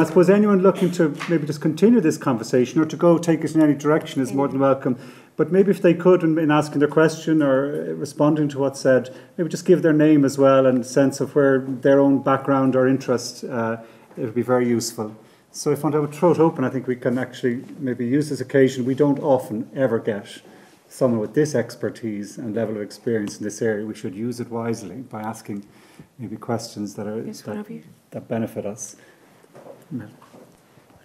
And I suppose anyone looking to maybe just continue this conversation or to go take it in any direction is more than welcome. But maybe if they could, in, in asking their question or responding to what's said, maybe just give their name as well and sense of where their own background or interest, uh, it would be very useful. So if I would throw it open, I think we can actually maybe use this occasion. We don't often ever get someone with this expertise and level of experience in this area. We should use it wisely by asking maybe questions that are that, that benefit us.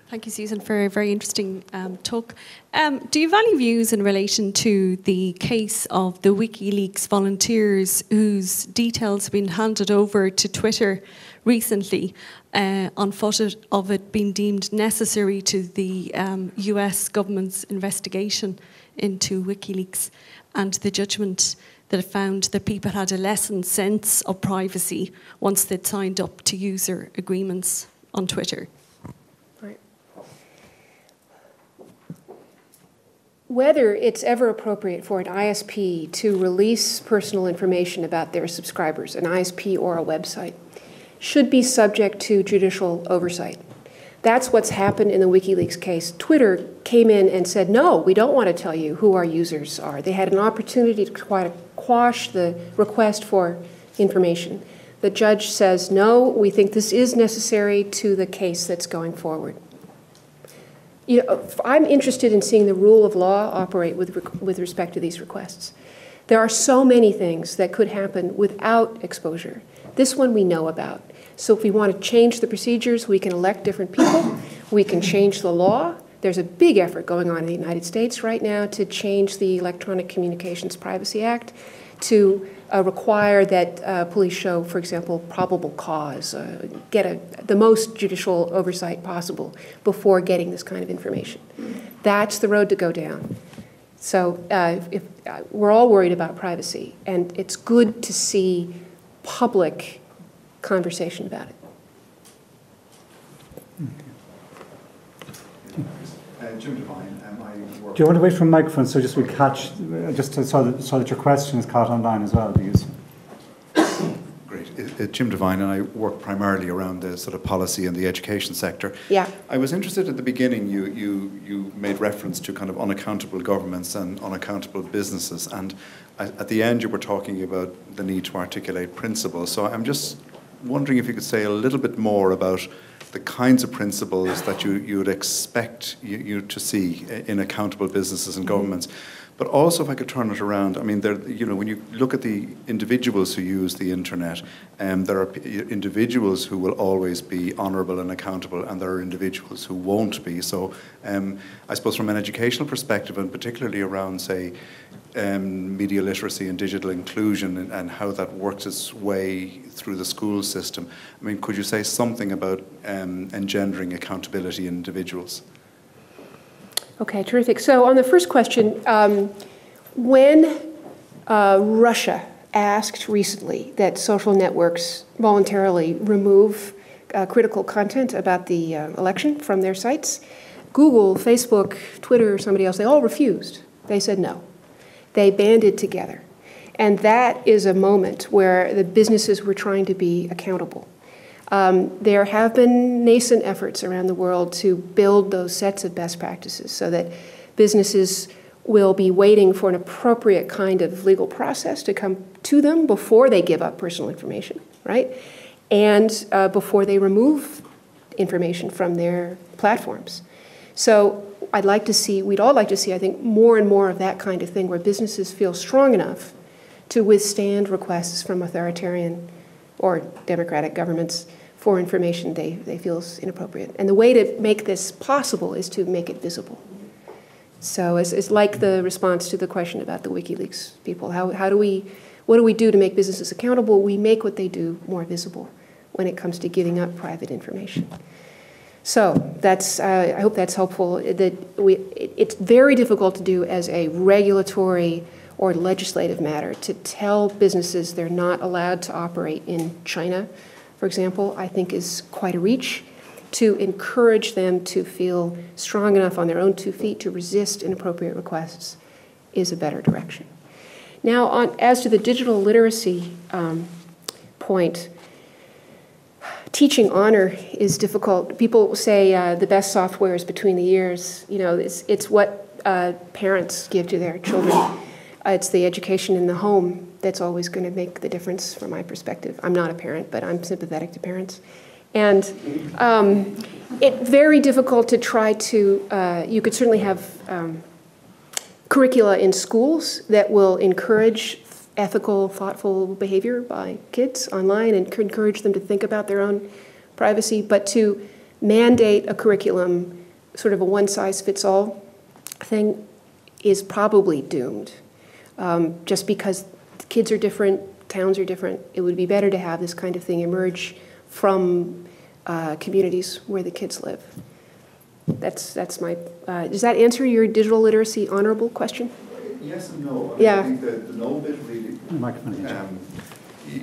Thank you, Susan, for a very interesting um, talk. Um, do you value views in relation to the case of the WikiLeaks volunteers whose details have been handed over to Twitter recently uh, on foot of it being deemed necessary to the um, US government's investigation into WikiLeaks and the judgment that found that people had a lessened sense of privacy once they'd signed up to user agreements on Twitter? Whether it's ever appropriate for an ISP to release personal information about their subscribers, an ISP or a website, should be subject to judicial oversight. That's what's happened in the WikiLeaks case. Twitter came in and said, no, we don't want to tell you who our users are. They had an opportunity to quash the request for information. The judge says, no, we think this is necessary to the case that's going forward you know, I'm interested in seeing the rule of law operate with, with respect to these requests. There are so many things that could happen without exposure. This one we know about. So if we want to change the procedures, we can elect different people. We can change the law. There's a big effort going on in the United States right now to change the Electronic Communications Privacy Act to uh, require that uh, police show, for example, probable cause, uh, get a, the most judicial oversight possible before getting this kind of information. That's the road to go down. So uh, if, uh, we're all worried about privacy, and it's good to see public conversation about it. Jim Devine, do you want to wait for a microphone so just we catch, just to, so, that, so that your question is caught online as well, please? Great. Uh, Jim Devine, and I work primarily around the sort of policy and the education sector. Yeah. I was interested at the beginning, you, you, you made reference to kind of unaccountable governments and unaccountable businesses. And at the end, you were talking about the need to articulate principles. So I'm just wondering if you could say a little bit more about the kinds of principles that you, you would expect you, you to see in accountable businesses and mm-hmm. governments. But also, if I could turn it around, I mean, there, you know, when you look at the individuals who use the internet, um, there are individuals who will always be honourable and accountable, and there are individuals who won't be. So, um, I suppose from an educational perspective, and particularly around, say, um, media literacy and digital inclusion and, and, how that works its way through the school system. I mean, could you say something about um, engendering accountability in individuals? Okay, terrific. So on the first question, um, when uh, Russia asked recently that social networks voluntarily remove uh, critical content about the uh, election from their sites, Google, Facebook, Twitter, somebody else, they all refused. They said no. They banded together. And that is a moment where the businesses were trying to be accountable. Um, there have been nascent efforts around the world to build those sets of best practices so that businesses will be waiting for an appropriate kind of legal process to come to them before they give up personal information, right? And uh, before they remove information from their platforms. So I'd like to see, we'd all like to see, I think, more and more of that kind of thing where businesses feel strong enough to withstand requests from authoritarian or democratic governments for information they, they feel is inappropriate. And the way to make this possible is to make it visible. So it's, it's like the response to the question about the WikiLeaks people. How, how do we, what do we do to make businesses accountable? We make what they do more visible when it comes to giving up private information. So that's, uh, I hope that's helpful. That we, it, it's very difficult to do as a regulatory or legislative matter to tell businesses they're not allowed to operate in China, for example, I think is quite a reach. To encourage them to feel strong enough on their own two feet to resist inappropriate requests is a better direction. Now, on, as to the digital literacy um, point, teaching honor is difficult. People say uh, the best software is between the ears. You know, it's, it's what uh, parents give to their children. Uh, it's the education in the home that's always going to make the difference from my perspective. I'm not a parent, but I'm sympathetic to parents. And um, it's very difficult to try to, uh, you could certainly have um, curricula in schools that will encourage ethical, thoughtful behavior by kids online and encourage them to think about their own privacy, but to mandate a curriculum, sort of a one size fits all thing, is probably doomed. Um, just because kids are different, towns are different, it would be better to have this kind of thing emerge from uh, communities where the kids live. That's, that's my, uh, does that answer your digital literacy honorable question? Yes and no. I mean, Yeah. I think the, the no bit really, um,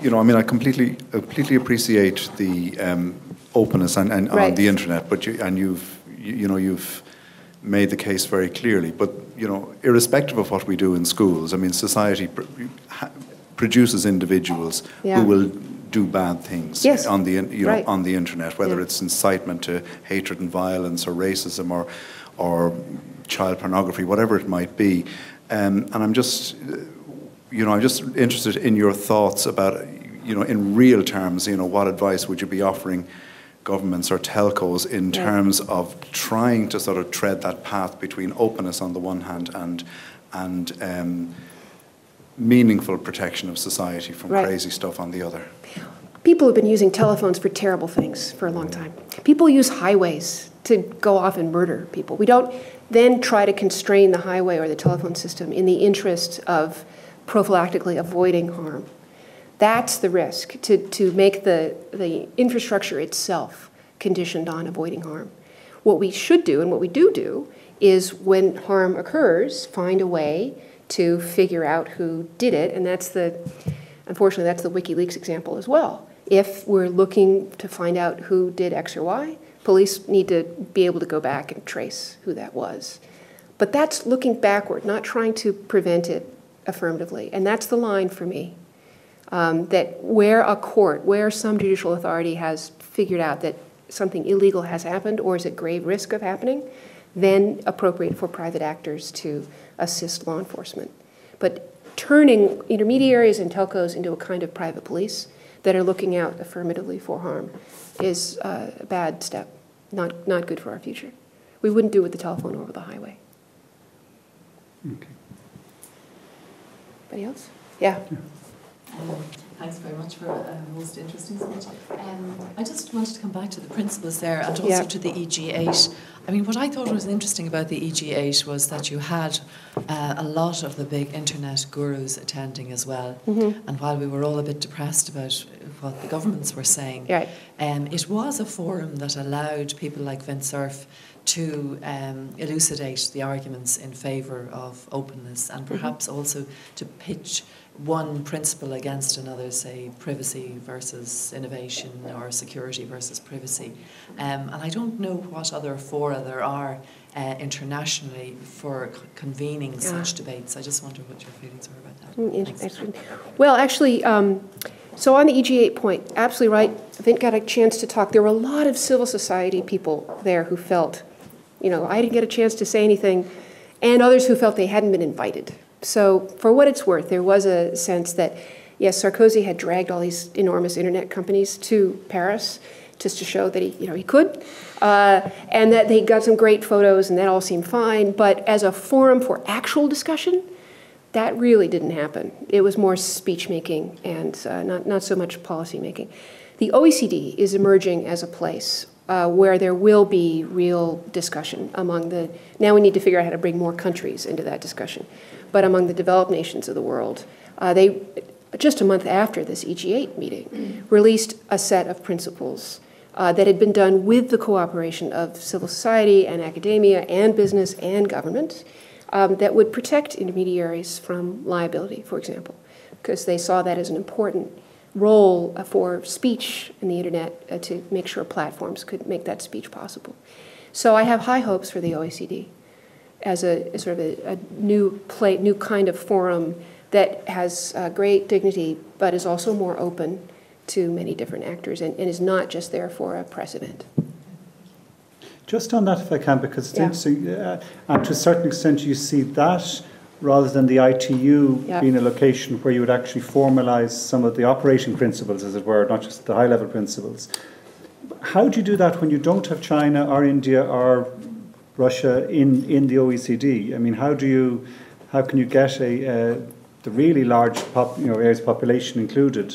you know, I mean, I completely, completely appreciate the um, openness and, and on the internet, but you, and you've, you, you know, you've made the case very clearly. But you know, irrespective of what we do in schools, I mean, society pr- ha- produces individuals Yeah. who will do bad things Yes. on the you know Right. on the internet, whether Yeah. it's incitement to hatred and violence or racism or or child pornography, whatever it might be. Um, and I'm just, you know, I'm just interested in your thoughts about, you know, in real terms, you know, what advice would you be offering governments or telcos in Yeah. terms of trying to sort of tread that path between openness on the one hand and and um, meaningful protection of society from Right. crazy stuff on the other? People have been using telephones for terrible things for a long time. People use highways to go off and murder people. We don't then try to constrain the highway or the telephone system in the interest of prophylactically avoiding harm. That's the risk, to, to make the, the infrastructure itself conditioned on avoiding harm. What we should do, and what we do do, is when harm occurs, find a way to figure out who did it, and that's the, unfortunately, that's the WikiLeaks example as well. If we're looking to find out who did X or Y, police need to be able to go back and trace who that was. But that's looking backward, not trying to prevent it affirmatively. And that's the line for me. Um, that where a court, where some judicial authority has figured out that something illegal has happened or is at grave risk of happening, then appropriate for private actors to assist law enforcement. But turning intermediaries and telcos into a kind of private police that are looking out affirmatively for harm is uh, a bad step, not, not good for our future. We wouldn't do it with the telephone over the highway. Okay. Anybody else? Yeah. Um, Thanks very much for a most interesting speech. Um, I just wanted to come back to the principles there and also Yeah. to the EG8. I mean, what I thought was interesting about the EG8 was that you had uh, a lot of the big internet gurus attending as well. Mm-hmm. And while we were all a bit depressed about what the governments were saying, Right. um, it was a forum that allowed people like Vint Cerf to um, elucidate the arguments in favour of openness and Mm-hmm. perhaps also to pitch one principle against another, say privacy versus innovation or security versus privacy. Um, and I don't know what other fora there are uh, internationally for c- convening such debates. I just wonder what your feelings are about that. Mm, Thanks. Well, actually, um, so on the EG8 point, absolutely right. I think got a chance to talk. There were a lot of civil society people there who felt, you know, I didn't get a chance to say anything, and others who felt they hadn't been invited. So, for what it's worth, there was a sense that, yes, Sarkozy had dragged all these enormous internet companies to Paris just to show that he, you know, he could, uh, and that they got some great photos, and that all seemed fine. But as a forum for actual discussion, that really didn't happen. It was more speech making and uh, not, not so much policy making. The OECD is emerging as a place uh, where there will be real discussion among the. Now we need to figure out how to bring more countries into that discussion. But among the developed nations of the world, uh, they, just a month after this EG8 meeting, released a set of principles uh, that had been done with the cooperation of civil society and academia and business and government um, that would protect intermediaries from liability, for example, because they saw that as an important role uh, for speech in the internet uh, to make sure platforms could make that speech possible. So I have high hopes for the OECD as a as sort of a, a new play, new kind of forum that has uh, great dignity, but is also more open to many different actors and, and is not just there for a precedent. Just on that, if I can, because it's Yeah. interesting, uh, and to a certain extent, you see that rather than the ITU Yeah. being a location where you would actually formalise some of the operating principles, as it were, not just the high level principles. How do you do that when you don't have China or India or Russia in, in the OECD? I mean, how do you, how can you get a, uh, the really large pop, you know, areas of population included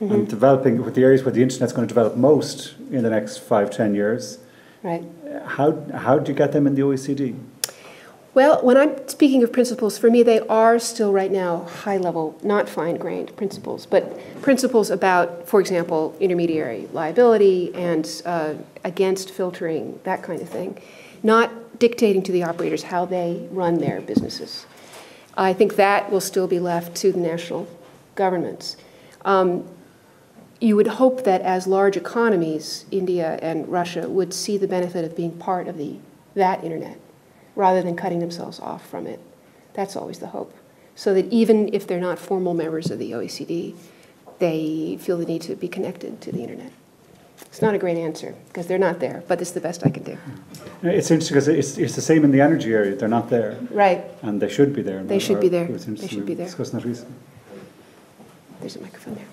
Mm-hmm. and developing with the areas where the internet's going to develop most in the next five, ten years? Right. How, how do you get them in the OECD? Well, when I'm speaking of principles, for me, they are still right now high level, not fine grained principles, but principles about, for example, intermediary liability and uh, against filtering, that kind of thing, not dictating to the operators how they run their businesses. I think that will still be left to the national governments. Um, you would hope that as large economies, India and Russia would see the benefit of being part of the, that internet rather than cutting themselves off from it. That's always the hope. So that even if they're not formal members of the OECD, they feel the need to be connected to the internet. It's not a great answer because they're not there, but it's the best I can do. It's interesting because it's, it's the same in the energy area. They're not there, Right. and they should be there. They should be there. It was They should be there. Discussing that recently. There's a microphone there.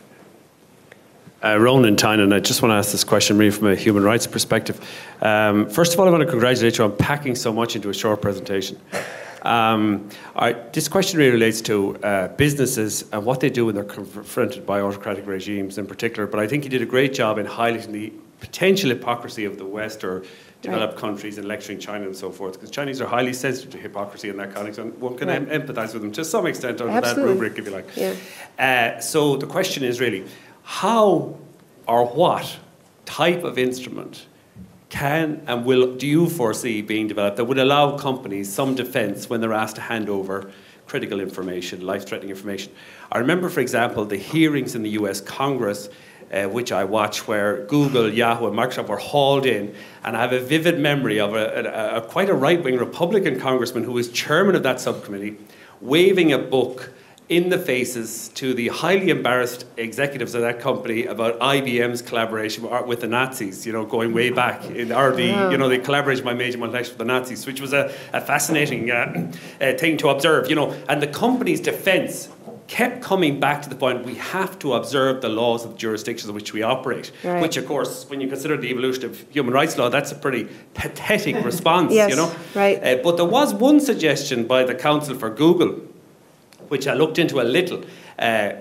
Uh, Ronan Tynan, I just want to ask this question really from a human rights perspective. Um, first of all, I want to congratulate you on packing so much into a short presentation. Um, right, this question really relates to uh, businesses and what they do when they're confronted by autocratic regimes in particular. But I think you did a great job in highlighting the potential hypocrisy of the West or developed countries and lecturing China and so forth. Because Chinese are highly sensitive to hypocrisy in that context, and one can Right. em- empathise with them to some extent under Absolutely. that rubric, if you like. Yeah. Uh, so the question is really how or what type of instrument can and will do you foresee being developed that would allow companies some defense when they're asked to hand over critical information, life threatening information? I remember, for example, the hearings in the US Congress. Uh, which I watched, where Google, Yahoo, and Microsoft were hauled in, and I have a vivid memory of a, a, a quite a right-wing Republican congressman who was chairman of that subcommittee, waving a book in the faces to the highly embarrassed executives of that company about IBM's collaboration with the Nazis, you know, going way back, in, or the, you know, the collaboration by major multinationals with the Nazis, which was a, a fascinating uh, uh, thing to observe, you know, and the company's defense kept coming back to the point we have to observe the laws of the jurisdictions in which we operate. Right. Which, of course, when you consider the evolution of human rights law, that's a pretty pathetic response, Yes, you know. right. Uh, but there was one suggestion by the Counsel for Google, which I looked into a little, uh,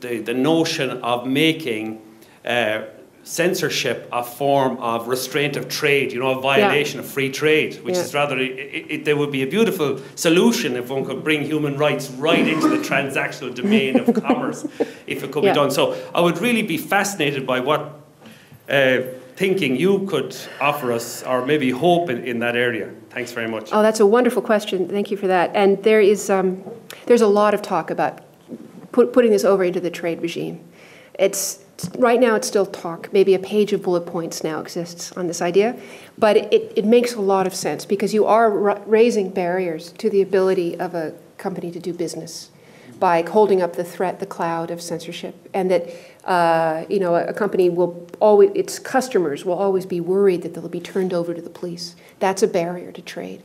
the, the notion of making uh, censorship a form of restraint of trade, you know, a violation of free trade, which Yeah. is rather, it, it, there would be a beautiful solution if one could bring human rights right into the transactional domain of commerce, if it could Yeah. be done. So I would really be fascinated by what uh, thinking you could offer us, or maybe hope in, in that area. Thanks very much. Oh, that's a wonderful question. Thank you for that. And there is, um, there's a lot of talk about put, putting this over into the trade regime. It's right now it's still talk. Maybe a page of bullet points now exists on this idea, but it, it makes a lot of sense because you are ra- raising barriers to the ability of a company to do business by holding up the threat, the cloud of censorship, and that uh, you know a, a company will always its customers will always be worried that they'll be turned over to the police. That's a barrier to trade.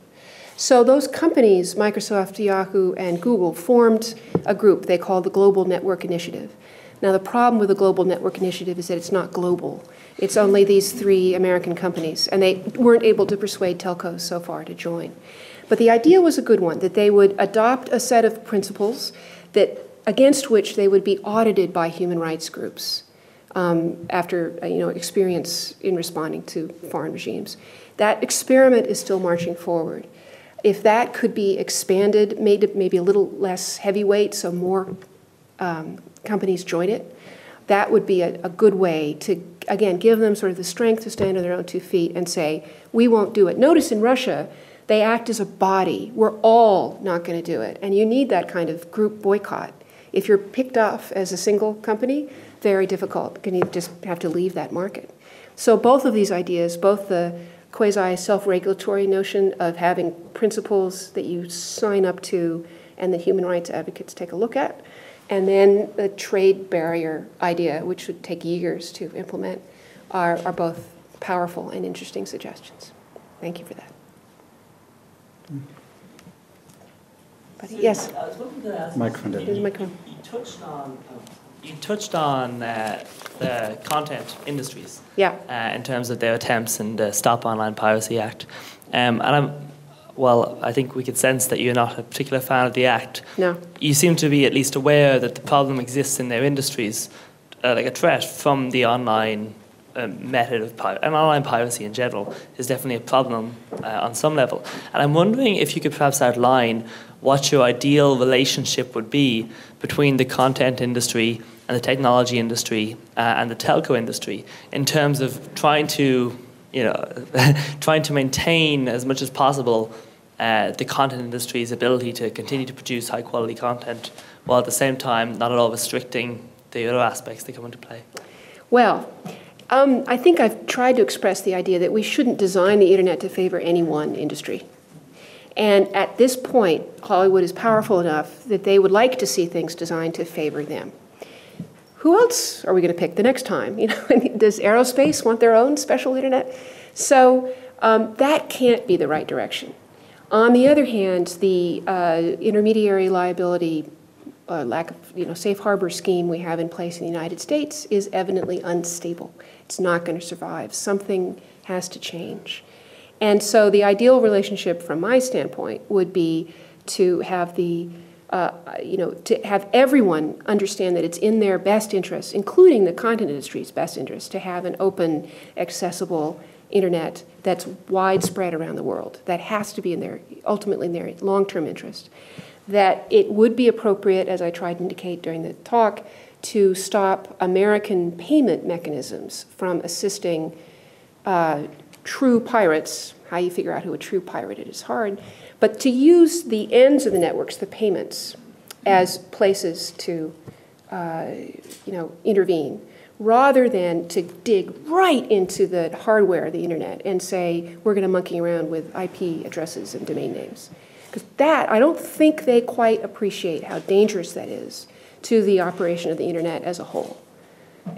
So those companies, Microsoft, Yahoo, and Google, formed a group they call the Global Network Initiative. Now the problem with the Global Network Initiative is that it's not global. It's only these three American companies, and they weren't able to persuade telcos so far to join. But the idea was a good one, that they would adopt a set of principles that against which they would be audited by human rights groups um, after uh, you know experience in responding to foreign regimes. That experiment is still marching forward. If that could be expanded, made maybe a little less heavyweight, so more um, companies join it, that would be a, a good way to again give them sort of the strength to stand on their own two feet and say, we won't do it. Notice in Russia, they act as a body. We're all not going to do it. And you need that kind of group boycott. If you're picked off as a single company, very difficult. Can you just have to leave that market. So both of these ideas, both the quasi self-regulatory notion of having principles that you sign up to and the human rights advocates take a look at, and then the trade barrier idea, which would take years to implement, are, are both powerful and interesting suggestions. Thank you for that. But yes, I was looking to ask. Microphone, you- David. There's a you- You touched on, um, you touched on uh, the content industries yeah. uh, in terms of their attempts and the Stop Online Piracy Act. Um, and I'm, well, I think we could sense that you're not a particular fan of the act. No. You seem to be at least aware that the problem exists in their industries, uh, like a threat from the online um, method of piracy, and online piracy in general is definitely a problem uh, on some level. And I'm wondering if you could perhaps outline what your ideal relationship would be between the content industry and the technology industry uh, and the telco industry in terms of trying to, you know, trying to maintain as much as possible uh, the content industry's ability to continue to produce high quality content while at the same time not at all restricting the other aspects that come into play. Well, um, I think I've tried to express the idea that we shouldn't design the internet to favor any one industry. And at this point, Hollywood is powerful enough that they would like to see things designed to favor them. Who else are we going to pick the next time? You know, does aerospace want their own special internet? So um, that can't be the right direction. On the other hand, the uh, intermediary liability uh, lack of you know safe harbor scheme we have in place in the United States is evidently unstable. It's not going to survive. Something has to change. And so the ideal relationship from my standpoint would be to have the uh, you know, to have everyone understand that it's in their best interest, including the content industry's best interest, to have an open, accessible internet that's widespread around the world. That has to be in their, ultimately in their long-term interest. That it would be appropriate, as I tried to indicate during the talk, to stop American payment mechanisms from assisting uh, true pirates. How you figure out who a true pirate is hard, but to use the ends of the networks, the payments, as places to, uh, you know, intervene, rather than to dig right into the hardware of the internet and say we're going to monkey around with IP addresses and domain names, because that I don't think they quite appreciate how dangerous that is to the operation of the internet as a whole.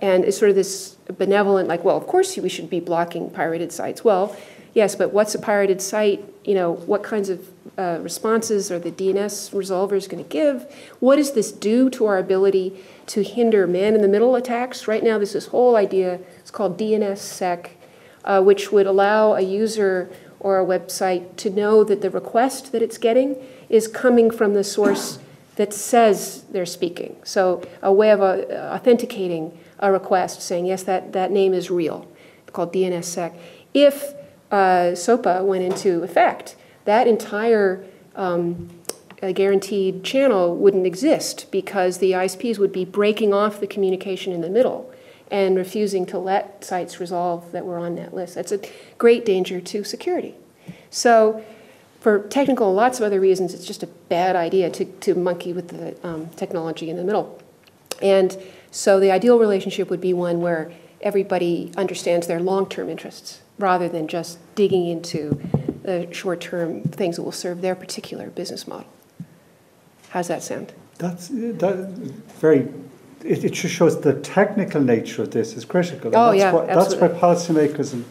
And it's sort of this benevolent, like, well, of course we should be blocking pirated sites. Well, yes, but what's a pirated site? You know, what kinds of uh, responses are the DNS resolvers going to give? What does this do to our ability to hinder man-in-the-middle attacks? Right now, there's this whole idea, it's called DNSSEC, uh, which would allow a user or a website to know that the request that it's getting is coming from the source that says they're speaking. So a way of uh, authenticating a request saying, yes, that, that name is real, called DNSSEC. If uh, SOPA went into effect, that entire um, guaranteed channel wouldn't exist because the ISPs would be breaking off the communication in the middle and refusing to let sites resolve that were on that list. That's a great danger to security. So for technical and lots of other reasons, it's just a bad idea to, to monkey with the um, technology in the middle. And so the ideal relationship would be one where everybody understands their long-term interests rather than just digging into the short-term things that will serve their particular business model. How's that sound? That's that, very. It, it just shows the technical nature of this is critical. Oh, that's yeah, why, That's why policymakers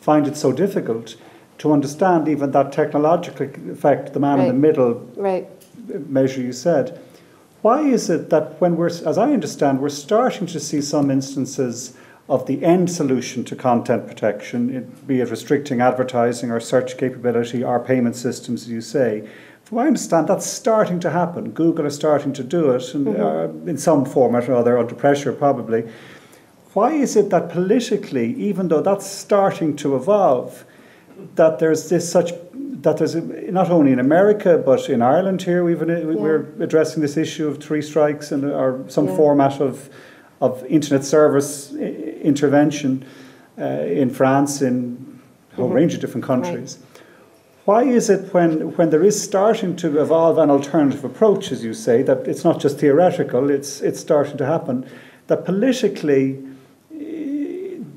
find it so difficult to understand even that technological effect, the man in the Right. middle Right. measure you said. Why is it that when we're, as I understand, we're starting to see some instances of the end solution to content protection, it, be it restricting advertising or search capability or payment systems, as you say. From what I understand, that's starting to happen. Google is starting to do it and, uh, in some format or other, under pressure probably. Why is it that politically, even though that's starting to evolve, that there's this such that there's a, not only in America but in Ireland here we've an, we're addressing this issue of three strikes and or some Yeah. format of of internet service intervention uh, in France in a whole Mhm. range of different countries. Why is it when when there is starting to evolve an alternative approach, as you say, that it's not just theoretical, it's it's starting to happen, that politically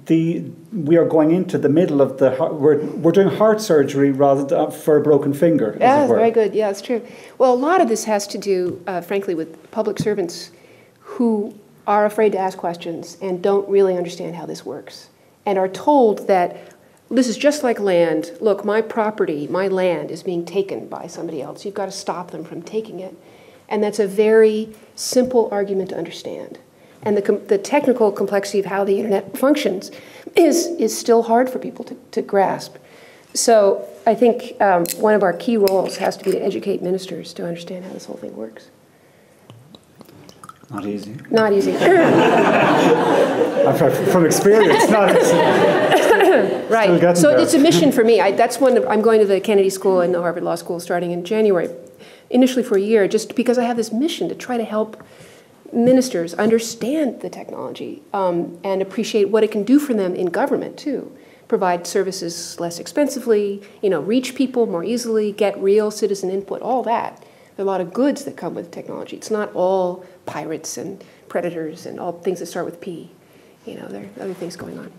the we are going into the middle of the we're we're doing heart surgery rather than for a broken finger. Yeah, very good. Yeah, it's true. Well, a lot of this has to do, uh, frankly, with public servants who are afraid to ask questions and don't really understand how this works and are told that this is just like land. Look, my property, my land is being taken by somebody else. You've got to stop them from taking it. And that's a very simple argument to understand. And the, com- the technical complexity of how the internet functions is, is still hard for people to, to grasp. So I think um, one of our key roles has to be to educate ministers to understand how this whole thing works. Not easy. Not easy. I've heard from experience, not easy. right. So there. it's a mission for me. I, that's one. I'm going to the Kennedy School and the Harvard Law School starting in January, initially for a year, just because I have this mission to try to help ministers understand the technology um, and appreciate what it can do for them in government too. Provide services less expensively, you know, reach people more easily, get real citizen input, all that. There are a lot of goods that come with technology. It's not all pirates and predators and all things that start with P. You know, there are other things going on.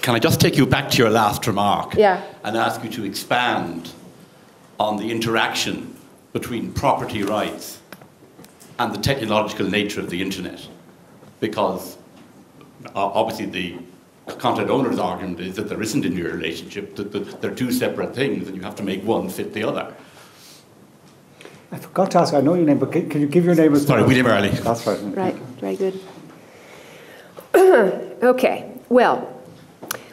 Can I just take you back to your last remark? Yeah. And ask you to expand on the interaction between property rights and the technological nature of the internet? Because uh, obviously the content owner's argument is that there isn't in your relationship, that that they're two separate things and you have to make one fit the other. I forgot to ask, I know your name, but can, can you give your name as Sorry, well? William Early. That's right. Right, very good. okay, well,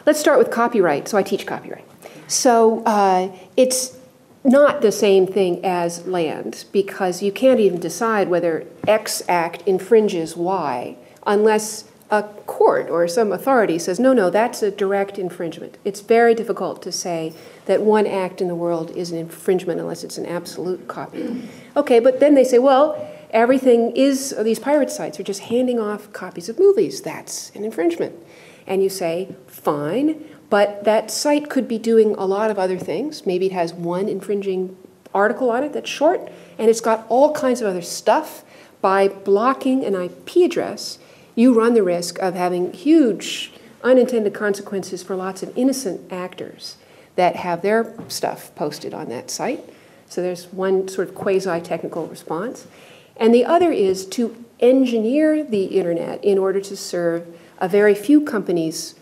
let's start with copyright. So I teach copyright. So uh, it's not the same thing as land because you can't even decide whether X act infringes Y unless a court or some authority says, no, no, that's a direct infringement. It's very difficult to say that one act in the world is an infringement unless it's an absolute copy. Okay, but then they say, well, everything is, these pirate sites are just handing off copies of movies. That's an infringement. And you say, fine, but that site could be doing a lot of other things. Maybe it has one infringing article on it that's short, and it's got all kinds of other stuff. By blocking an IP address, you run the risk of having huge unintended consequences for lots of innocent actors that have their stuff posted on that site. So there's one sort of quasi technical response. And the other is to engineer the internet in order to serve a very few companies'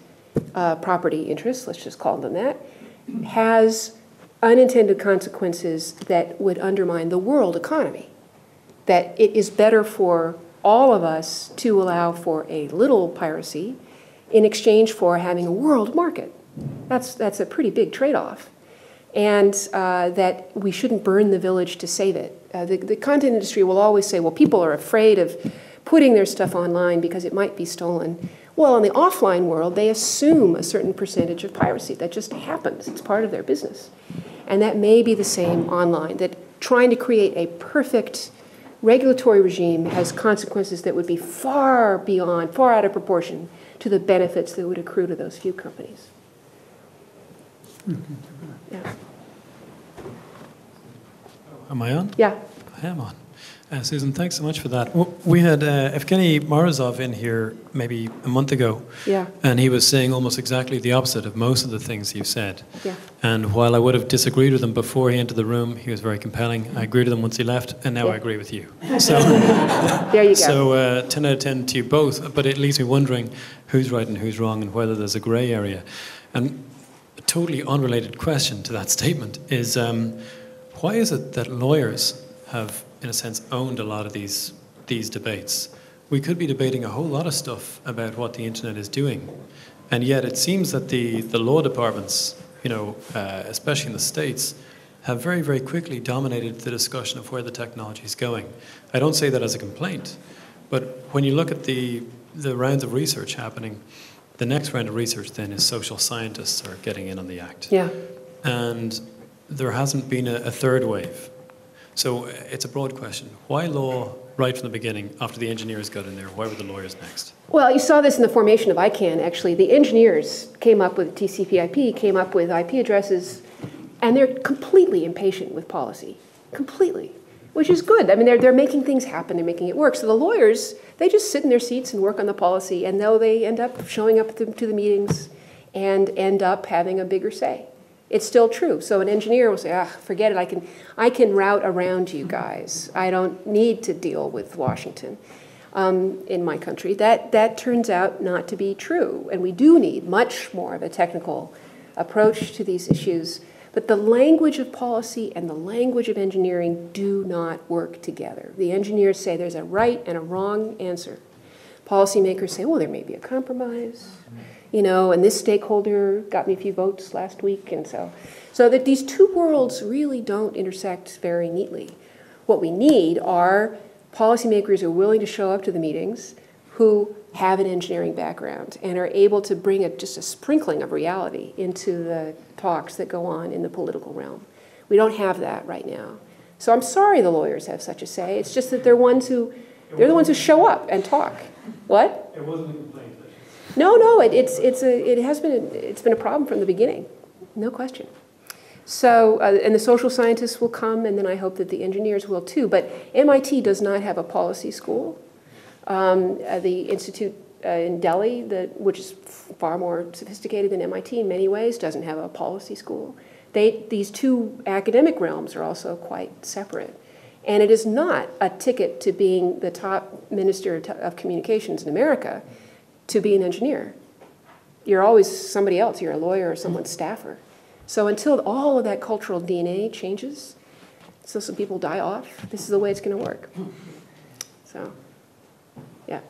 uh, property interests, let's just call them that, has unintended consequences that would undermine the world economy. That it is better for all of us to allow for a little piracy in exchange for having a world market. That's, that's a pretty big trade off. And uh, that we shouldn't burn the village to save it. Uh, the, the content industry will always say, well, people are afraid of putting their stuff online because it might be stolen. Well, in the offline world, they assume a certain percentage of piracy. That just happens, it's part of their business. And that may be the same online, that trying to create a perfect regulatory regime has consequences that would be far beyond, far out of proportion to the benefits that would accrue to those few companies. Yeah. Am I on? Yeah. I am on. Uh, Susan, thanks so much for that. We had uh, Evgeny Morozov in here maybe a month ago, Yeah. and he was saying almost exactly the opposite of most of the things you said. Yeah. And while I would have disagreed with him before he entered the room, he was very compelling. I agreed with him once he left, and now Yeah. I agree with you. So, There you go. so uh, 10 out of 10 to you both, but it leaves me wondering who's right and who's wrong and whether there's a grey area. And a totally unrelated question to that statement is um, why is it that lawyers have, in a sense, owned a lot of these, these debates? We could be debating a whole lot of stuff about what the internet is doing, and yet it seems that the, the law departments, you know, uh, especially in the States, have very, very quickly dominated the discussion of where the technology is going. I don't say that as a complaint, but when you look at the, the rounds of research happening, the next round of research then is social scientists are getting in on the act. Yeah. And there hasn't been a, a third wave. So it's a broad question. Why law right from the beginning after the engineers got in there? Why were the lawyers next? Well, you saw this in the formation of ICANN, actually. The engineers came up with TCP/IP, came up with IP addresses, and they're completely impatient with policy. Completely. Which is good. I mean, they're, they're making things happen, they're making it work. So the lawyers, they just sit in their seats and work on the policy, and though they end up showing up to, to the meetings and end up having a bigger say. It's still true. So an engineer will say, ah, forget it, I can, I can route around you guys. I don't need to deal with Washington um, in my country. That, that turns out not to be true. And we do need much more of a technical approach to these issues. But the language of policy and the language of engineering do not work together. The engineers say there's a right and a wrong answer. Policymakers say, well, there may be a compromise you know, and this stakeholder got me a few votes last week, and so, so that these two worlds really don't intersect very neatly. What we need are policymakers who are willing to show up to the meetings, who have an engineering background and are able to bring a, just a sprinkling of reality into the talks that go on in the political realm. We don't have that right now. So I'm sorry the lawyers have such a say. It's just that they're ones who they're the ones who show up and talk. What? It wasn't a complaint. No, no, it, it's, it's a, it has been, a, it's been a problem from the beginning, no question. So, uh, and the social scientists will come, and then I hope that the engineers will too. But MIT does not have a policy school. Um, uh, the institute uh, in Delhi, that, which is far more sophisticated than MIT in many ways, doesn't have a policy school. They, these two academic realms are also quite separate. And it is not a ticket to being the top minister of communications in America to be an engineer. You're always somebody else, you're a lawyer or someone's staffer. So until all of that cultural DNA changes, so some people die off, this is the way it's going to work. So, yeah.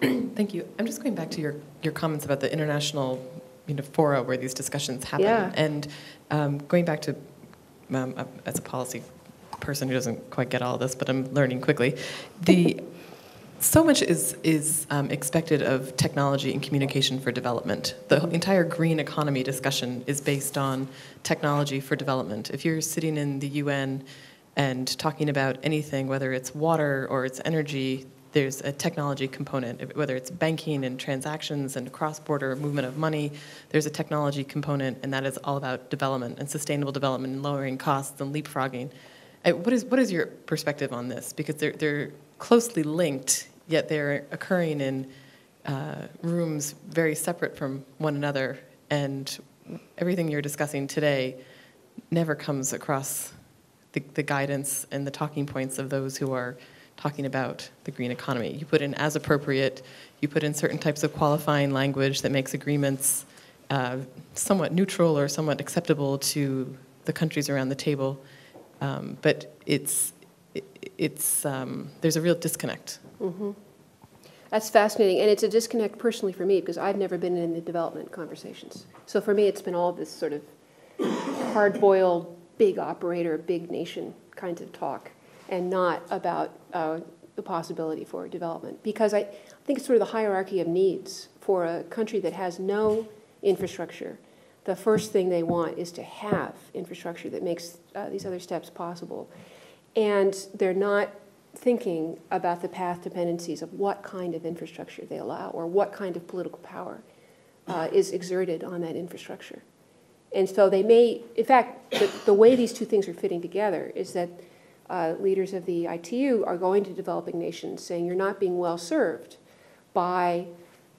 Thank you. I'm just going back to your, your comments about the international you know, fora where these discussions happen. Yeah. And um, going back to, um, as a policy person who doesn't quite get all this, but I'm learning quickly, the so much is, is um, expected of technology and communication for development. The entire green economy discussion is based on technology for development. If you're sitting in the UN and talking about anything, whether it's water or it's energy, there's a technology component. Whether it's banking and transactions and cross-border movement of money, there's a technology component, and that is all about development and sustainable development and lowering costs and leapfrogging. Uh, what is, what is your perspective on this? Because they're, they're closely linked, yet they're occurring in uh, rooms very separate from one another, and everything you're discussing today never comes across the, the guidance and the talking points of those who are talking about the green economy. You put in as appropriate, you put in certain types of qualifying language that makes agreements uh, somewhat neutral or somewhat acceptable to the countries around the table. Um, but it's, it's, um, there's a real disconnect. Mm-hmm. That's fascinating, and it's a disconnect personally for me because I've never been in the development conversations. So for me, it's been all this sort of hard-boiled, big operator, big nation kind of talk, and not about uh, the possibility for development. Because I think it's sort of the hierarchy of needs for a country that has no infrastructure. The first thing they want is to have infrastructure that makes uh, these other steps possible. And they're not thinking about the path dependencies of what kind of infrastructure they allow or what kind of political power uh, is exerted on that infrastructure. And so they may, in fact, the, the way these two things are fitting together is that uh, leaders of the ITU are going to developing nations saying you're not being well served by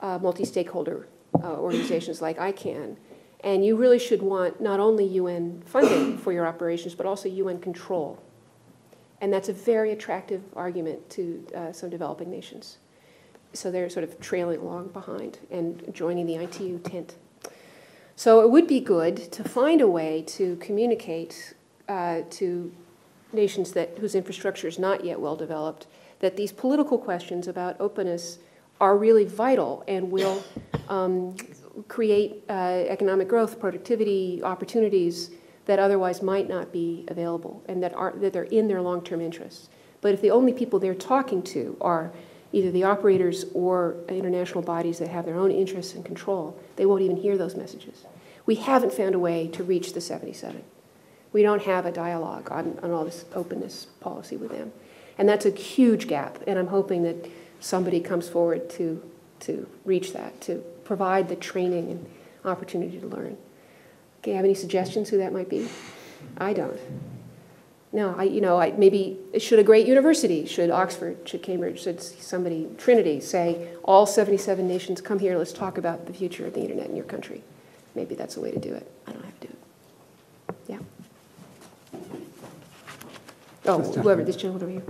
uh, multi stakeholder uh, organizations like ICANN. And you really should want not only UN funding for your operations, but also UN control and that's a very attractive argument to uh, some developing nations. So they're sort of trailing along behind and joining the ITU tent. So it would be good to find a way to communicate uh, to nations that, whose infrastructure is not yet well developed that these political questions about openness are really vital and will um, create uh, economic growth, productivity, opportunities that otherwise might not be available and that, are, that they're in their long-term interests. But if the only people they're talking to are either the operators or international bodies that have their own interests and control, they won't even hear those messages. We haven't found a way to reach the 77. We don't have a dialogue on, on all this openness policy with them. And that's a huge gap, and I'm hoping that somebody comes forward to, to reach that, to provide the training and opportunity to learn. Okay, have any suggestions who that might be? I don't. No, I, you know, I, maybe should a great university, should Oxford, should Cambridge, should somebody, Trinity, say, all 77 nations come here, let's talk about the future of the internet in your country. maybe that's a way to do it. I don't have to do it. Yeah. Oh, whoever, this gentleman over here.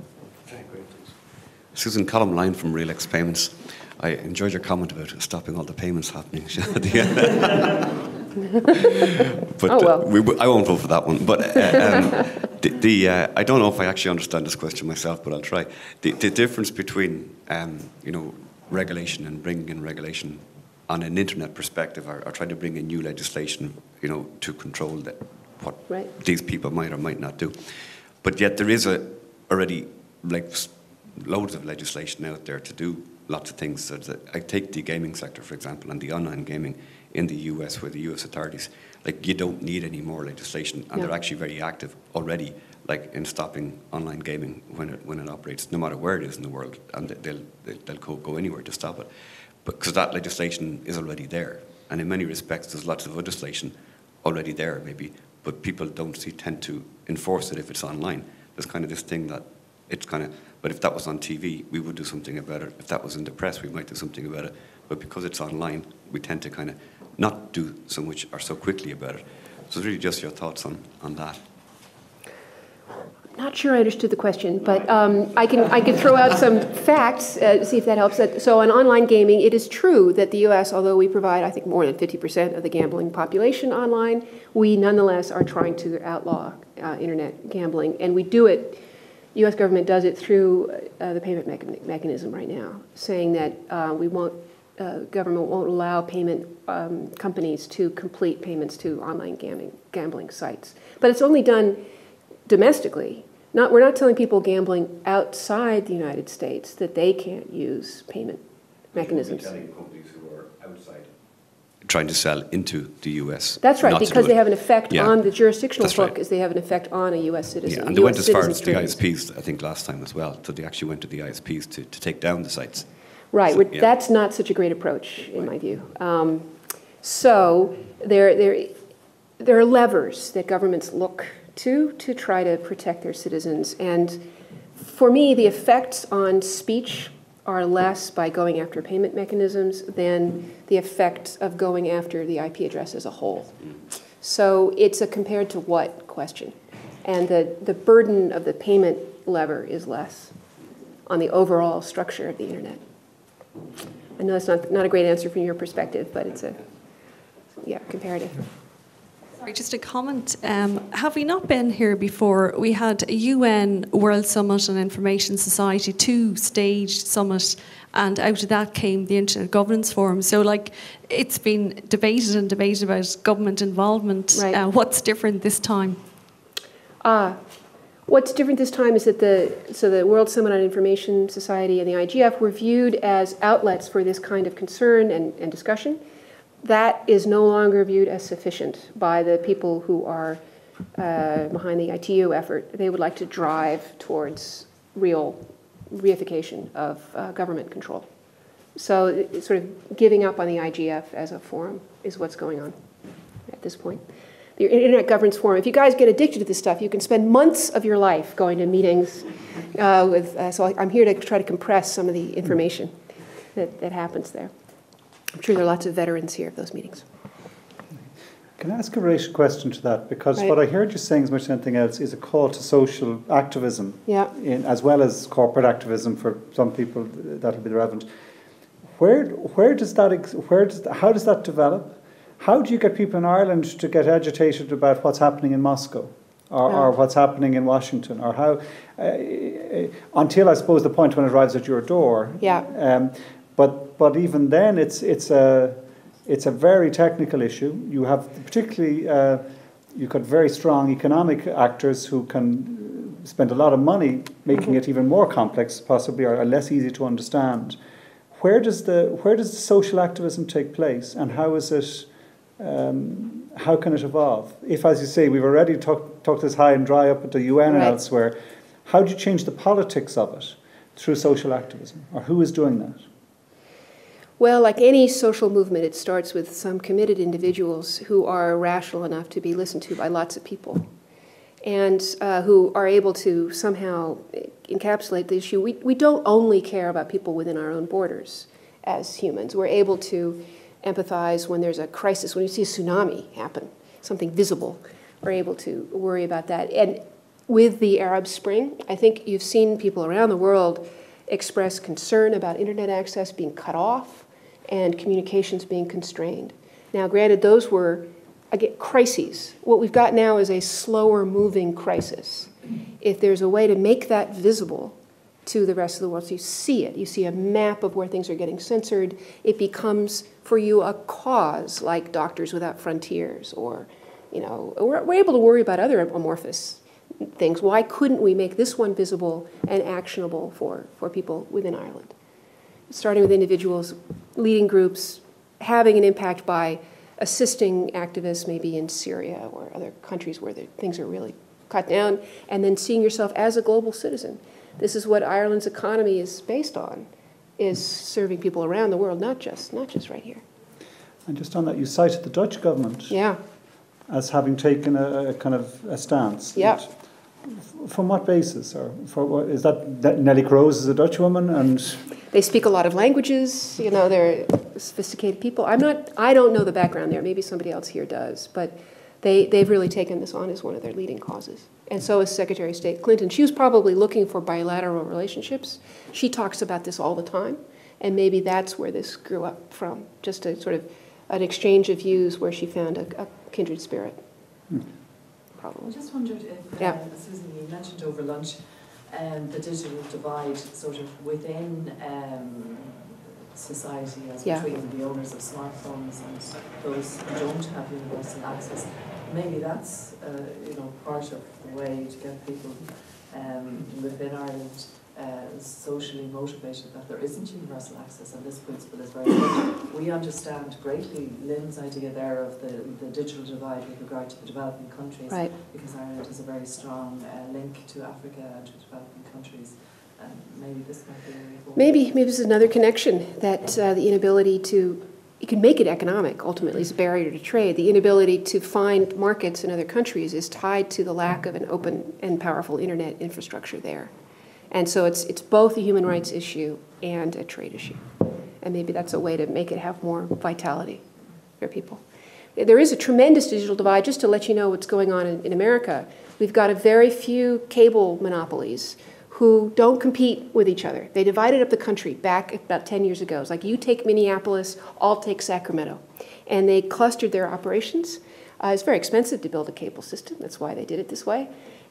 Susan Colm Lyon from Realex Payments. I enjoyed your comment about stopping all the payments happening. but Oh, well. uh, we, I won't vote for that one. But uh, um, the, the uh, I don't know if I actually understand this question myself, but I'll try. The, the difference between um, you know regulation and bringing in regulation on an internet perspective, or, or trying to bring in new legislation, you know, to control that what Right. these people might or might not do. But yet there is a already like loads of legislation out there to do lots of things. So I take the gaming sector, for example, and the online gaming in the US, where the US authorities, like you don't need any more legislation, and Yeah. they're actually very active already, like in stopping online gaming when it when it operates, no matter where it is in the world, and they- they'll they'll, they'll go, go anywhere to stop it, because that legislation is already there, and in many respects, there's lots of legislation already there, maybe, but people don't see, tend to enforce it if it's online. There's kind of this thing that it's kind of, but if that was on TV, we would do something about it. If that was in the press, we might do something about it. But because it's online, we tend to kind of not do so much or so quickly about it. So it's really just your thoughts on, on that. Not sure I understood the question, but um, I can I can throw out some facts, uh, see if that helps. So on online gaming, it is true that the U.S., although we provide I think more than 50% of the gambling population online, we nonetheless are trying to outlaw uh, internet gambling, and we do it. U.S. government does it through uh, the payment mechan- mechanism right now, saying that uh, we won't. Uh, government won't allow payment um, companies to complete payments to online gambling, gambling sites. But it's only done domestically. Not, we're not telling people gambling outside the United States that they can't use payment mechanisms. telling companies who are outside. Trying to sell into the US. That's right, not to do because they have an effect Yeah. on the jurisdictional That's right. hook, is they have an effect on a U.S. citizen. Yeah, and they went as far as the streams. ISPs, I think, last time as well. So they actually went to the ISPs to, to take down the sites. Right, So, yeah. that's not such a great approach, in my view. Um, So there, there, there are levers that governments look to to try to protect their citizens. And for me, the effects on speech are less by going after payment mechanisms than the effects of going after the IP address as a whole. So it's a compared to what question. And the, the burden of the payment lever is less on the overall structure of the internet. I know that's not, not a great answer from your perspective, but it's a, yeah, comparative. Sorry, just a comment. Um, have we not been here before? We had a UN World Summit on Information Society, two stage summit, and out of that came the Internet Governance Forum. So, like, it's been debated and debated about government involvement. Right. Uh, what's different this time? Ah, what's different this time is that the, so the World Summit on Information Society and the IGF were viewed as outlets for this kind of concern and, and discussion. That is no longer viewed as sufficient by the people who are uh, behind the ITU effort. They would like to drive towards real reification of uh, government control. So sort of giving up on the IGF as a forum is what's going on at this point. The Internet Governance Forum, if you guys get addicted to this stuff, you can spend months of your life going to meetings uh, with, uh, so I'm here to try to compress some of the information that, that happens there. I'm sure there are lots of veterans here of those meetings. Can I ask a related question to that? Because Right. what I heard you saying as much as anything else is a call to social activism, Yeah. in, as well as corporate activism for some people that'll be relevant. Where where does that ex- where does how does that develop? How do you get people in Ireland to get agitated about what's happening in Moscow? Or, or what's happening in Washington, or how, uh, until I suppose the point when it arrives at your door. Yeah. Um, but but even then, it's it's a it's a very technical issue. You have particularly uh, you've got very strong economic actors who can spend a lot of money making it even more complex, possibly, or, or less easy to understand. Where does the where does the social activism take place, and how is it? Um, how can it evolve? If, as you say, we've already talked talked this high and dry up at the UN and elsewhere, how do you change the politics of it through social activism, or who is doing that? Well, like any social movement, it starts with some committed individuals who are rational enough to be listened to by lots of people and uh, who are able to somehow encapsulate the issue. We, we don't only care about people within our own borders as humans. We're able to empathize when there's a crisis, when you see a tsunami happen, something visible. We're able to worry about that. And with the Arab Spring, I think you've seen people around the world express concern about internet access being cut off and communications being constrained. Now, granted, those were again, crises. What we've got now is a slower moving crisis. If there's a way to make that visible to the rest of the world, so you see it, you see a map of where things are getting censored, it becomes for you a cause like Doctors Without Frontiers or, you know, we're, we're able to worry about other amorphous things. Why couldn't we make this one visible and actionable for, for people within Ireland? Starting with individuals, leading groups, having an impact by assisting activists maybe in Syria or other countries where the, things are really cut down, and then seeing yourself as a global citizen. This is what Ireland's economy is based on, is serving people around the world, not just, not just right here. And just on that, you cited the Dutch government Yeah, as having taken a, a kind of a stance. Yeah. From what basis, or for what is that? that Neelie Kroes is a Dutch woman, and they speak a lot of languages, you know, they're sophisticated people. I'm not, I don't know the background there, maybe somebody else here does, but they, they've really taken this on as one of their leading causes. And so is Secretary of State Clinton. She was probably looking for bilateral relationships. She talks about this all the time, and maybe that's where this grew up from, just a sort of an exchange of views where she found a, a kindred spirit. I Probably. just wondered if, Yeah. um, Susan, you mentioned over lunch um, the digital divide sort of within um, society as Yeah. between the owners of smartphones and those who don't have universal access. Maybe that's, uh, you know, part of the way to get people um, within Ireland uh, socially motivated that there isn't universal access, and this principle is very good. We understand greatly Lynn's idea there of the, the digital divide with regard to the developing countries Right. because Ireland has a very strong uh, link to Africa and to developing countries. Maybe. Maybe, maybe this is another connection that uh, the inability to, you can make it economic ultimately is a barrier to trade. The inability to find markets in other countries is tied to the lack of an open and powerful internet infrastructure there. And so it's, it's both a human rights issue and a trade issue. And maybe that's a way to make it have more vitality for people. There is a tremendous digital divide. Just to let you know what's going on in, in America, we've got a very few cable monopolies who don't compete with each other. They divided up the country back about 10 years ago. It's like you take Minneapolis, I'll take Sacramento. And they clustered their operations. Uh, it's very expensive to build a cable system. That's why they did it this way.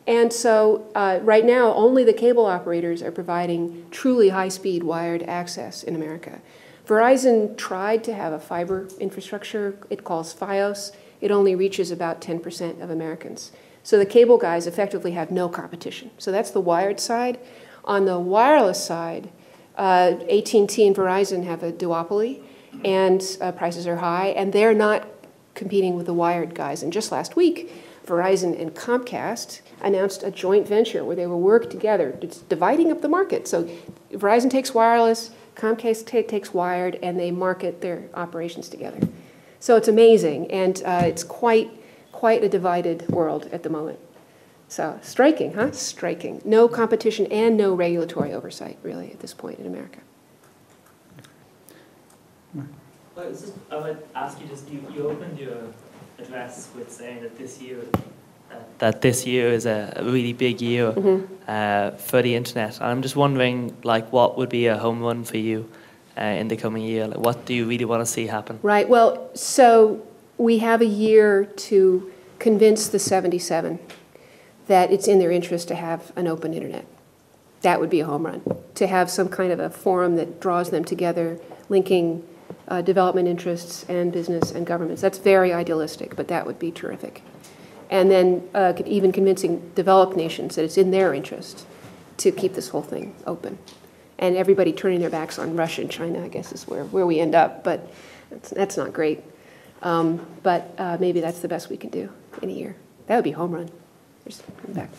And so uh, right now, only the cable operators are providing truly high-speed wired access in America. Verizon tried to have a fiber infrastructure. It calls FiOS. It only reaches about 10% of Americans. So the cable guys effectively have no competition. So that's the wired side. On the wireless side, uh, AT&T and Verizon have a duopoly, and uh, prices are high, and they're not competing with the wired guys. And just last week, Verizon and Comcast announced a joint venture where they will work together. It's dividing up the market. So Verizon takes wireless, Comcast ta- takes wired, and they market their operations together. So it's amazing, and uh, it's quite, quite a divided world at the moment. So striking, huh? Striking. No competition and no regulatory oversight, really, at this point in America. Well, just, I would ask you just, you, you opened your address with saying that this year, that this year is a really big year Mhm. uh, for the internet. And I'm just wondering, like, what would be a home run for you uh, in the coming year? Like, what do you really want to see happen? Right. Well, so we have a year to convince the 77 that it's in their interest to have an open internet. That would be a home run. To have some kind of a forum that draws them together, linking uh, development interests and business and governments. That's very idealistic, but that would be terrific. And then uh, even convincing developed nations that it's in their interest to keep this whole thing open. And everybody turning their backs on Russia and China, I guess, is where, where we end up. But that's, that's not great. Um, but uh, maybe that's the best we can do in a year. That would be home run. Back.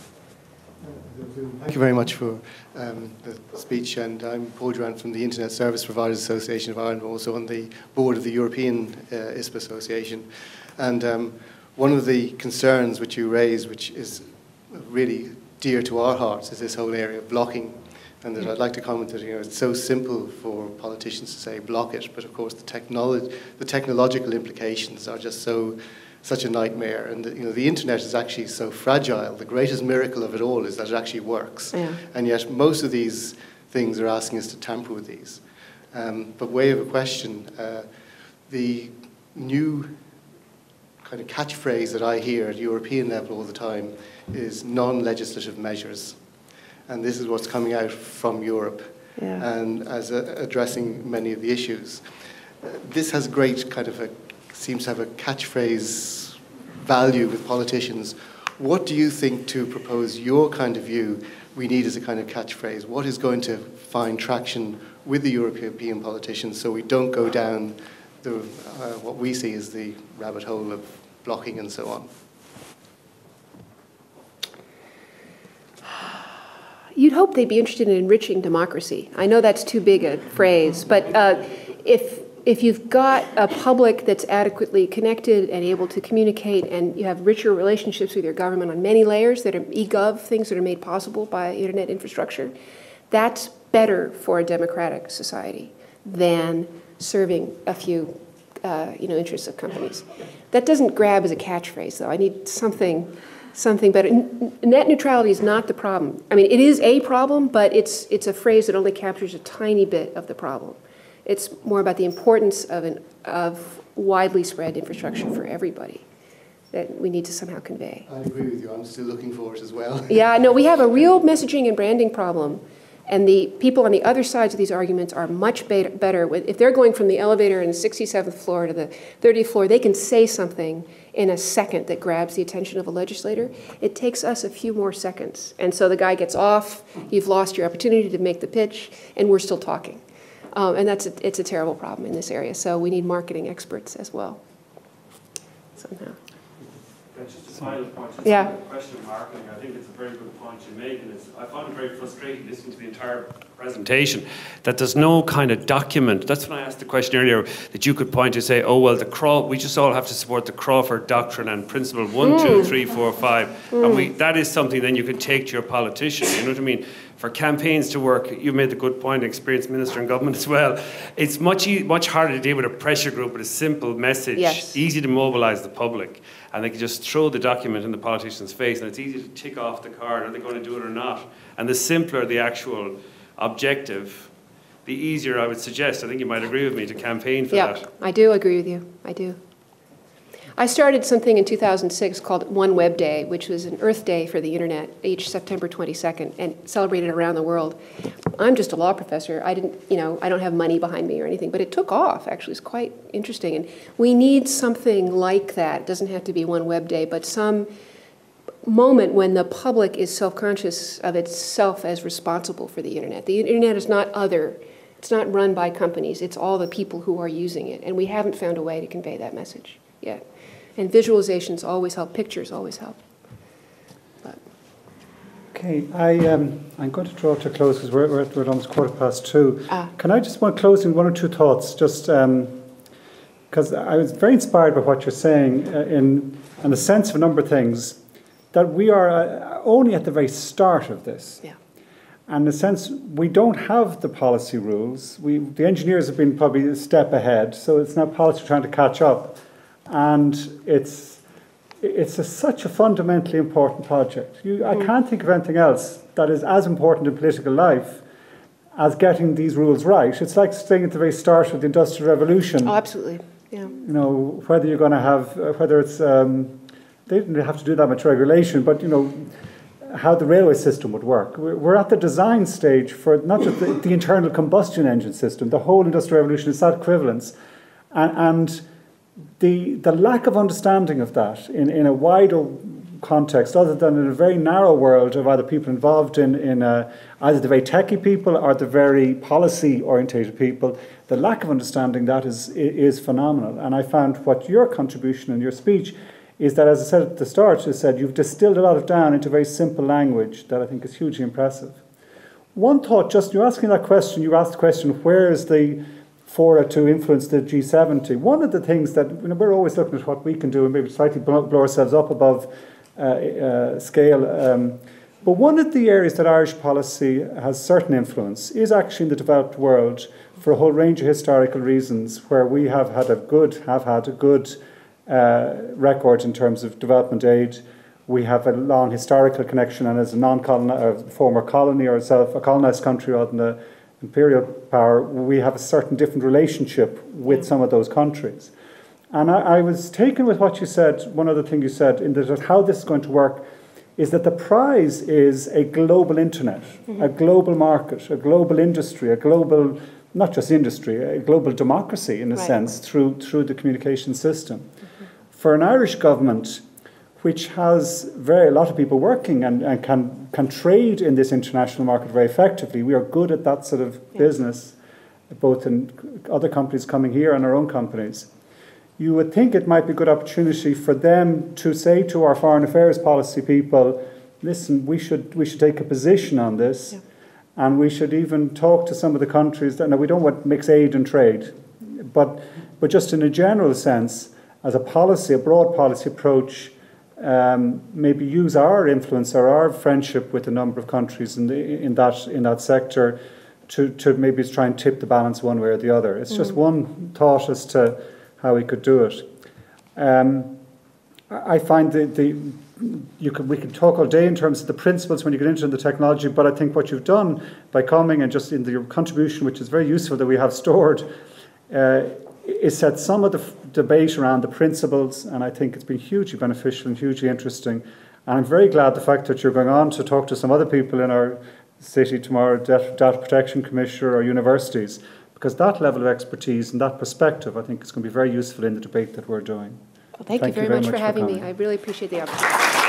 Thank you very much for um, the speech. And I'm Paul Durrant from the Internet Service Providers Association of Ireland, also on the board of the European uh, ISP Association. And um, one of the concerns which you raise, which is really dear to our hearts, is this whole area of blocking and that I'd like to comment that you know it's so simple for politicians to say block it, but of course the technology, the technological implications are just so such a nightmare. And the, you know the internet is actually so fragile. The greatest miracle of it all is that it actually works. Yeah. And yet most of these things are asking us to tamper with these. Um, but way of a question, uh, the new kind of catchphrase that I hear at European level all the time is non-legislative measures. And this is what's coming out from Europe Yeah. and as a, addressing many of the issues. Uh, This has great kind of a, seems to have a catchphrase value with politicians. What do you think to propose your kind of view we need as a kind of catchphrase? What is going to find traction with the European politicians so we don't go down the, uh, what we see as the rabbit hole of blocking and so on? You'd hope they'd be interested in enriching democracy. I know that's too big a phrase, but uh, if if you've got a public that's adequately connected and able to communicate, and you have richer relationships with your government on many layers that are e-gov things that are made possible by internet infrastructure, that's better for a democratic society than serving a few, uh, you know, interests of companies. That doesn't grab as a catchphrase, though. I need something something better. N- Net neutrality is not the problem. I mean, it is a problem, but it's, it's a phrase that only captures a tiny bit of the problem. It's more about the importance of, an, of widely spread infrastructure for everybody that we need to somehow convey. I agree with you. I'm still looking for it as well. Yeah, no, we have a real messaging and branding problem. And the people on the other sides of these arguments are much better. better if they're going from the elevator in the 67th floor to the 30th floor, they can say something in a second that grabs the attention of a legislator. It takes us a few more seconds. And so the guy gets off, you've lost your opportunity to make the pitch, and we're still talking. Um, and that's a, it's a terrible problem in this area. So we need marketing experts as well, somehow. That's just a final point. Just Yeah. on question of marketing, I think it's a very good point you make, and it's, I found it very frustrating listening to the entire presentation that there's no kind of document. That's when I asked the question earlier that you could point to say, oh well, the Craw- we just all have to support the Crawford doctrine and principle one, two, Mm. three, four, five, and we that is something then you can take to your politician. You know what I mean? For campaigns to work, you made the good point, experienced minister in government as well. It's much e- much harder to deal with a pressure group with a simple message, Yes. easy to mobilise the public, and they can just throw the document in the politician's face, and it's easy to tick off the card. Are they going to do it or not? And the simpler the actual objective, the easier I would suggest. I think you might agree with me to campaign for Yeah, that. I do agree with you. I do. I started something in 2006 called One Web Day, which was an Earth Day for the internet, each September 22nd, and celebrated around the world. I'm just a law professor. I didn't, you know, I don't have money behind me or anything, but it took off. Actually, it's quite interesting, and we need something like that. It doesn't have to be One Web Day, but some moment when the public is self-conscious of itself as responsible for the internet. The internet is not other. It's not run by companies. It's all the people who are using it, and we haven't found a way to convey that message yet. And visualizations always help. Pictures always help. Okay, I, um, I'm going to draw to a close because we're, we're, we're almost quarter past two. Ah. Can I just want to close in one or two thoughts? Just because I was very inspired by what you're saying uh, in, in the sense of a number of things, that we are uh, only at the very start of this. Yeah. And in a sense, we don't have the policy rules. We, the engineers have been probably a step ahead, so it's now policy trying to catch up. And it's, it's a, such a fundamentally important project. You, I can't think of anything else that is as important in political life as getting these rules right. It's like staying at the very start of the Industrial Revolution. Oh, absolutely. Yeah. You know, whether you're going to have, uh, whether it's, um, they didn't have to do that much regulation, but, you know, how the railway system would work. We're we're at the design stage for not just the, the internal combustion engine system, the whole industrial revolution is that equivalence. And, and the, the lack of understanding of that in, in a wider context, other than in a very narrow world of either people involved in, in uh, either the very techie people or the very policy orientated people, the lack of understanding that is, is phenomenal. And I found what your contribution in your speech is that, as I said at the start, you said you've distilled a lot of down into very simple language that I think is hugely impressive. One thought, just you're asking that question, you asked the question, where is the fora to influence the G70? One of the things that you know, we're always looking at what we can do and maybe slightly blow, ourselves up above uh, uh, scale. Um, But one of the areas that Irish policy has certain influence is actually in the developed world for a whole range of historical reasons where we have had a good, have had a good uh, record in terms of development aid. We have a long historical connection, and as a non-colonized, uh, former colony or self a colonized country rather than an imperial power, we have a certain different relationship with some of those countries. And I, I was taken with what you said. One other thing you said in that how this is going to work is that the prize is a global internet, mm-hmm. a global market, a global industry, a global not just industry, a global democracy in a right. sense through through the communication system. Mm-hmm. For an Irish government, which has very a lot of people working and, and can can trade in this international market very effectively, we are good at that sort of business, both in other companies coming here and our own companies. You would think it might be a good opportunity for them to say to our foreign affairs policy people, listen, we should, we should take a position on this, yeah. and we should even talk to some of the countries that, now we don't want mix aid and trade, but, but just in a general sense, as a policy, a broad policy approach, um, maybe use our influence or our friendship with a number of countries in, the, in, that, in that sector to, to maybe try and tip the balance one way or the other. It's mm. just one thought as to how we could do it. Um, I find that the you could, we could talk all day in terms of the principles when you get into the technology, but I think what you've done by coming and just in the contribution, which is very useful that we have stored, uh, is set some of the f- debate around the principles, and I think it's been hugely beneficial and hugely interesting. And I'm very glad the fact that you're going on to talk to some other people in our city tomorrow, Data, Data Protection Commissioner or universities, because that level of expertise and that perspective, I think, is going to be very useful in the debate that we're doing. Well, thank, thank you, very you, very much, much for having me. I really appreciate the opportunity.